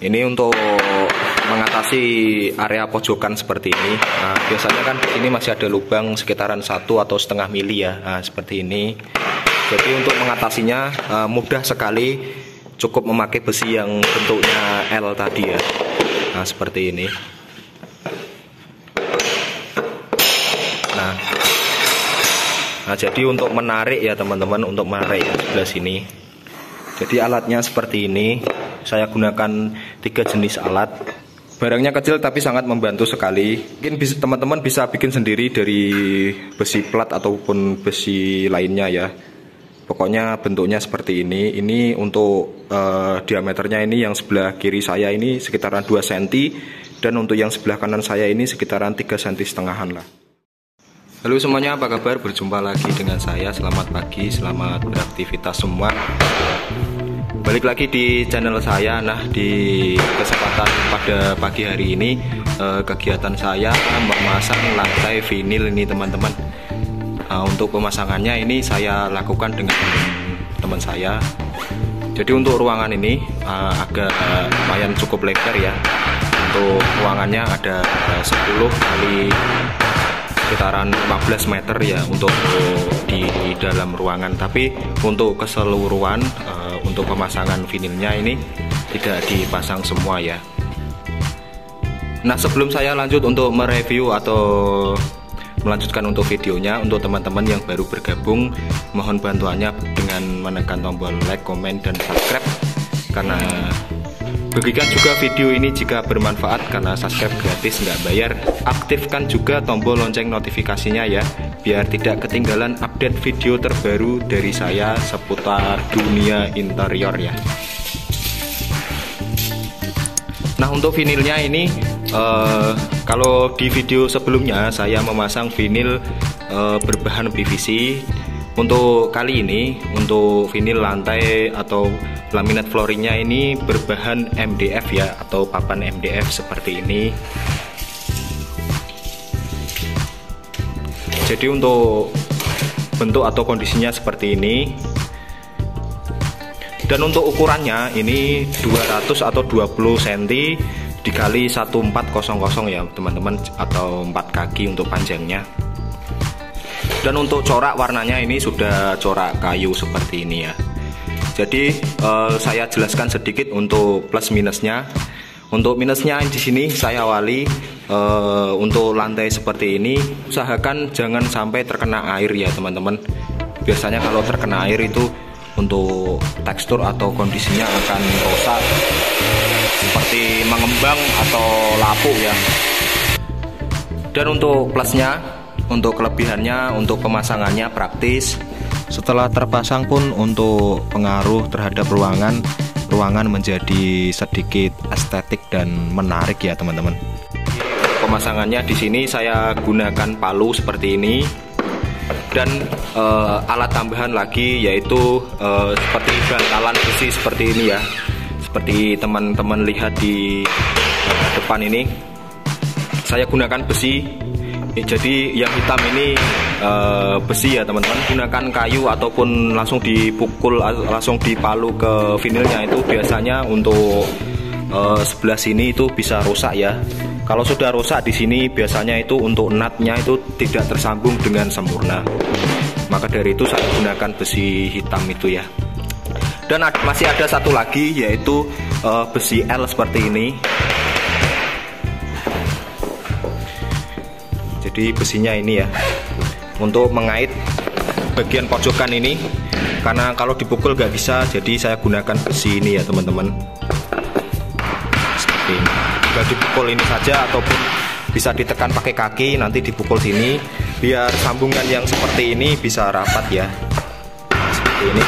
Ini untuk mengatasi area pojokan seperti ini. Nah, biasanya kan ini masih ada lubang sekitaran satu atau setengah mili ya, nah, seperti ini. Jadi untuk mengatasinya uh, mudah sekali, cukup memakai besi yang bentuknya L tadi ya. Nah seperti ini. Nah, nah jadi untuk menarik ya teman-teman, untuk menarik yang sebelah sini. Jadi alatnya seperti ini. Saya gunakan tiga jenis alat Barangnya kecil tapi sangat membantu sekali. Mungkin teman-teman bisa bikin sendiri dari besi plat ataupun besi lainnya ya. Pokoknya bentuknya seperti ini. Ini untuk uh, diameternya ini yang sebelah kiri saya ini sekitaran 2 cm dan untuk yang sebelah kanan saya ini sekitaran 3 cm setengahan lah. Halo semuanya, apa kabar? Berjumpa lagi dengan saya. Selamat pagi, selamat beraktivitas semua balik lagi di channel saya. Nah di kesempatan pada pagi hari ini eh, kegiatan saya memasang lantai vinil ini teman-teman. Nah, untuk pemasangannya ini saya lakukan dengan teman saya. Jadi untuk ruangan ini eh, agak lumayan cukup lebar ya. Untuk ruangannya ada 10 kali sekitaran 15 meter ya untuk di, dalam ruangan. Tapi untuk keseluruhan uh, untuk pemasangan vinilnya ini tidak dipasang semua ya. Nah sebelum saya lanjut untuk mereview atau melanjutkan untuk videonya untuk teman-teman yang baru bergabung mohon bantuannya dengan menekan tombol like, comment, dan subscribe. Karena Bagikan juga video ini jika bermanfaat karena subscribe gratis nggak bayar. Aktifkan juga tombol lonceng notifikasinya ya, biar tidak ketinggalan update video terbaru dari saya seputar dunia interior ya. Nah untuk vinilnya ini uh, kalau di video sebelumnya saya memasang vinil uh, berbahan PVC untuk kali ini untuk vinil lantai atau laminat flooringnya ini berbahan MDF ya atau papan MDF seperti ini. Jadi untuk bentuk atau kondisinya seperti ini. Dan untuk ukurannya ini 200 atau 20 cm dikali 1400 ya teman-teman atau 4 kaki untuk panjangnya dan untuk corak warnanya ini sudah corak kayu seperti ini ya jadi uh, saya jelaskan sedikit untuk plus minusnya. Untuk minusnya di sini saya awali uh, untuk lantai seperti ini usahakan jangan sampai terkena air ya teman-teman. Biasanya kalau terkena air itu untuk tekstur atau kondisinya akan rusak seperti mengembang atau lapuk ya. Dan untuk plusnya, untuk kelebihannya, untuk pemasangannya praktis setelah terpasang pun untuk pengaruh terhadap ruangan, ruangan menjadi sedikit estetik dan menarik ya teman-teman. Pemasangannya di sini saya gunakan palu seperti ini dan uh, alat tambahan lagi yaitu uh, seperti bantalan besi seperti ini ya. Seperti teman-teman lihat di depan ini. Saya gunakan besi. Jadi yang hitam ini uh, besi ya teman-teman. Gunakan kayu ataupun langsung dipukul langsung dipalu ke vinilnya itu biasanya untuk uh, sebelah sini itu bisa rusak ya. Kalau sudah rusak di sini biasanya itu untuk natnya itu tidak tersambung dengan sempurna. Maka dari itu saya gunakan besi hitam itu ya. Dan masih ada satu lagi yaitu uh, besi L seperti ini jadi besinya ini ya. Untuk mengait bagian pojokan ini karena kalau dipukul nggak bisa jadi saya gunakan besi ini ya teman-teman. Seperti ini. Tinggal dipukul ini saja ataupun bisa ditekan pakai kaki nanti dipukul sini. Biar sambungan yang seperti ini bisa rapat ya. Seperti ini.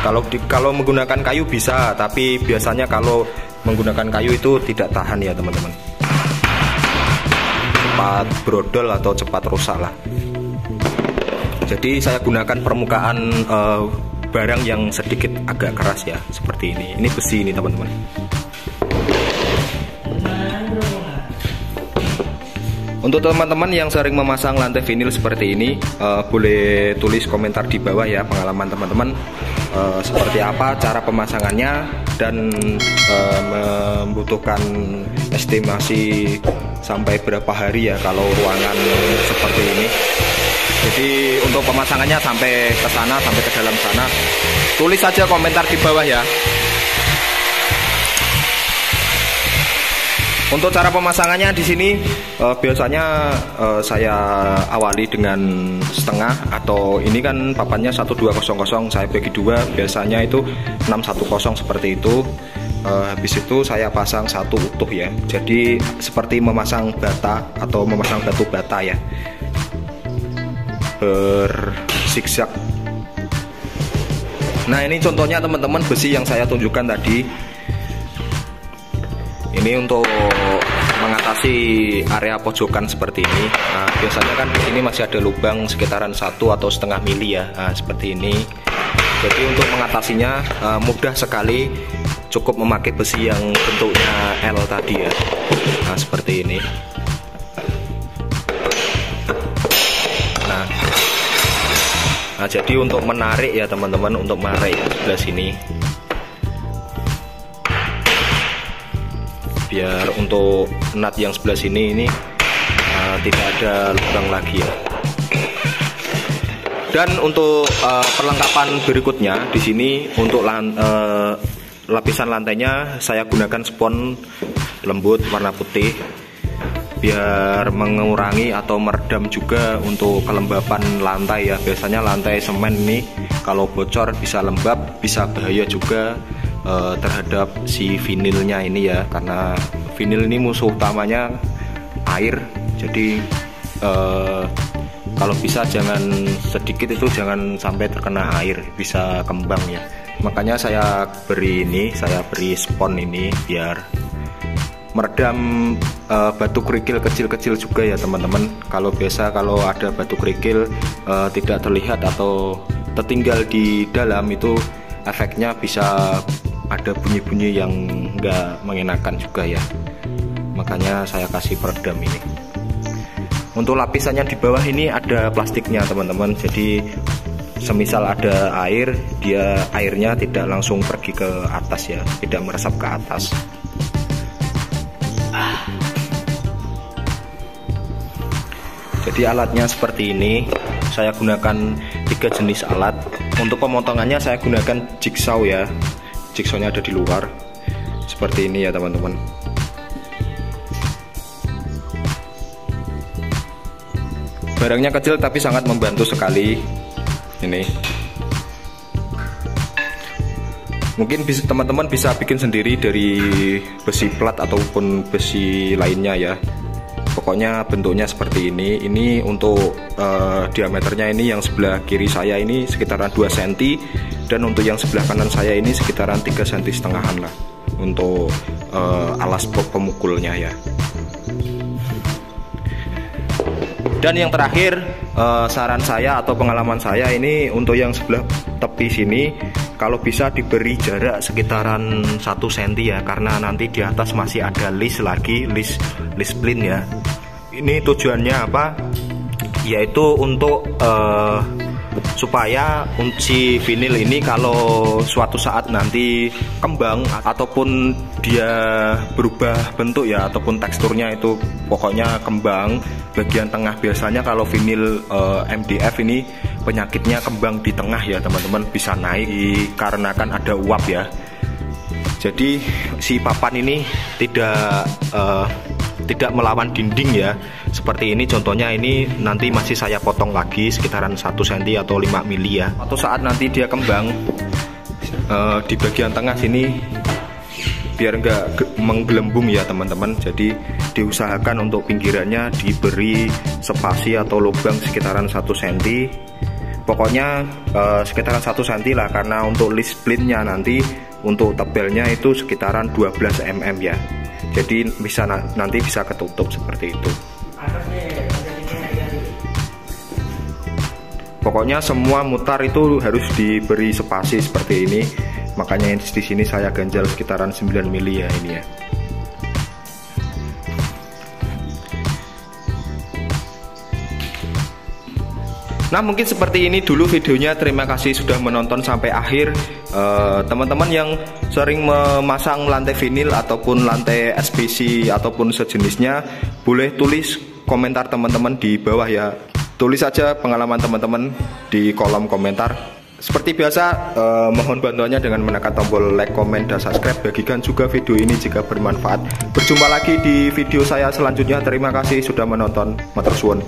Kalau di, kalau menggunakan kayu bisa tapi biasanya kalau menggunakan kayu itu tidak tahan ya teman-teman cepat brodol atau cepat rusak lah jadi saya gunakan permukaan uh, barang yang sedikit agak keras ya seperti ini ini besi ini teman-teman Untuk teman-teman yang sering memasang lantai vinil seperti ini, uh, boleh tulis komentar di bawah ya pengalaman teman-teman. uh, seperti apa cara pemasangannya dan uh, membutuhkan estimasi sampai berapa hari ya kalau ruangan seperti ini. Jadi untuk pemasangannya sampai ke sana sampai ke dalam sana tulis saja komentar di bawah ya. Untuk cara pemasangannya di sini uh, biasanya uh, saya awali dengan setengah atau ini kan papannya 1200 saya bagi dua biasanya itu 610 seperti itu. Uh, habis itu saya pasang satu utuh ya. Jadi seperti memasang bata atau memasang batu bata ya. Bersiksak. Nah ini contohnya teman-teman besi yang saya tunjukkan tadi ini untuk mengatasi area pojokan seperti ini nah, biasanya kan di sini masih ada lubang sekitaran satu atau setengah mili ya nah, seperti ini jadi untuk mengatasinya uh, mudah sekali cukup memakai besi yang bentuknya L tadi ya. Nah seperti ini. Nah. Nah jadi untuk menarik ya teman-teman untuk menarik sebelah sini. Biar untuk nut yang sebelah sini ini uh, tidak ada lubang lagi ya. Dan untuk uh, perlengkapan berikutnya di sini untuk lan, uh, lapisan lantainya saya gunakan spon lembut warna putih biar mengurangi atau meredam juga untuk kelembapan lantai ya. Biasanya lantai semen ini kalau bocor bisa lembab bisa bahaya juga uh, terhadap si vinilnya ini ya karena vinil ini musuh utamanya air. Jadi uh, kalau bisa jangan sedikit itu jangan sampai terkena air bisa kembang ya makanya saya beri ini saya beri spon ini biar meredam uh, batu kerikil kecil-kecil juga ya teman-teman. Kalau biasa kalau ada batu kerikil uh, tidak terlihat atau tertinggal di dalam itu efeknya bisa ada bunyi-bunyi yang nggak mengenakan juga ya. Makanya saya kasih peredam ini. Untuk lapisannya di bawah ini ada plastiknya teman-teman. Jadi semisal ada air dia airnya tidak langsung pergi ke atas ya tidak meresap ke atas. Jadi alatnya seperti ini saya gunakan tiga jenis alat. Untuk pemotongannya saya gunakan jigsaw ya jigsawnya ada di luar. Seperti ini ya teman-teman. Barangnya kecil tapi sangat membantu sekali ini. Mungkin teman-teman bisa bikin sendiri dari besi plat ataupun besi lainnya ya. Pokoknya bentuknya seperti ini. Ini untuk uh, diameternya ini yang sebelah kiri saya ini sekitaran 2 cm dan untuk yang sebelah kanan saya ini sekitaran 3 cm setengahan lah untuk uh, alas pemukulnya ya dan yang terakhir uh, saran saya atau pengalaman saya ini untuk yang sebelah tepi sini kalau bisa diberi jarak sekitaran 1 cm ya karena nanti di atas masih ada list lagi list list plin ya. Ini tujuannya apa? Yaitu untuk uh, supaya si vinil ini kalau suatu saat nanti kembang ataupun dia berubah bentuk ya ataupun teksturnya itu pokoknya kembang bagian tengah biasanya kalau vinil uh, eh, MDF ini penyakitnya kembang di tengah ya teman-teman bisa naik karena kan ada uap ya. Jadi si papan ini tidak uh, tidak melawan dinding ya. Seperti ini contohnya ini nanti masih saya potong lagi sekitaran 1 cm atau 5 mili ya. Atau saat nanti dia kembang uh, di bagian tengah sini biar enggak menggelembung ya teman-teman. Jadi diusahakan untuk pinggirannya diberi spasi atau lubang sekitaran 1 cm pokoknya uh, sekitaran 1 cm lah karena untuk list splitnya nanti untuk tebelnya itu sekitaran 12 mm ya jadi bisa nanti bisa ketutup seperti itu. Pokoknya semua mutar itu harus diberi spasi seperti ini. Makanya di sini saya ganjal sekitaran 9 mili ya ini ya Nah mungkin seperti ini dulu videonya. Terima kasih sudah menonton sampai akhir. Eh, teman-teman uh, yang sering memasang lantai vinil ataupun lantai SPC ataupun sejenisnya, boleh tulis komentar teman-teman di bawah ya. Tulis saja pengalaman teman-teman di kolom komentar. Seperti biasa, eh, mohon bantuannya dengan menekan tombol like, comment, dan subscribe. Bagikan juga video ini jika bermanfaat. Berjumpa lagi di video saya selanjutnya. Terima kasih sudah menonton. Matur suwun.